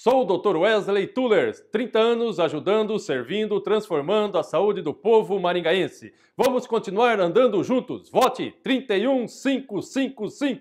Sou o Dr. Wesley Tullers, 30 anos ajudando, servindo, transformando a saúde do povo maringaense. Vamos continuar andando juntos. Vote 31555.